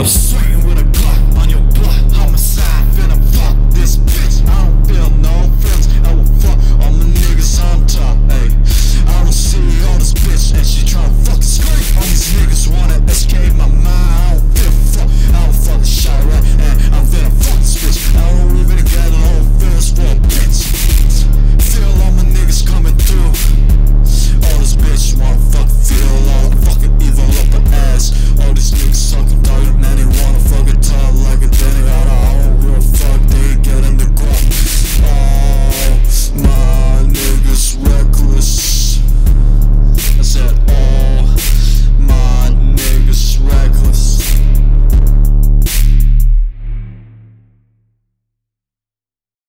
Cliffs.